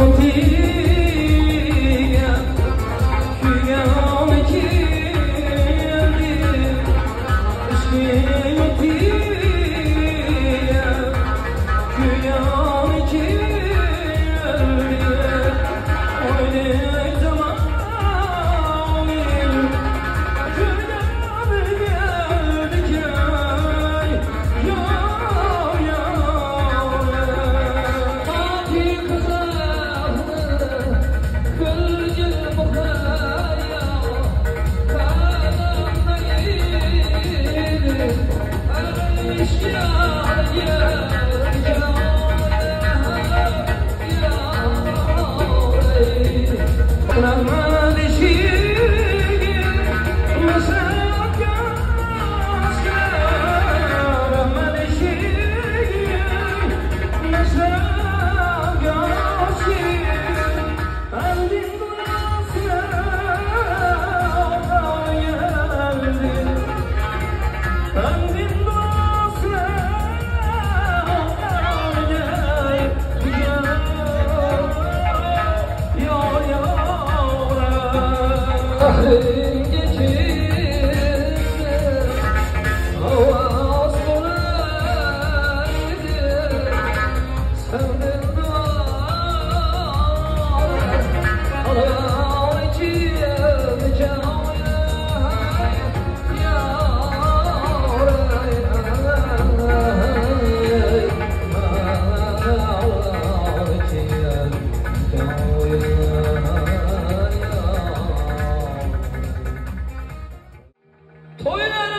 Senhor, الاشتياق يا Hallelujah. 보이는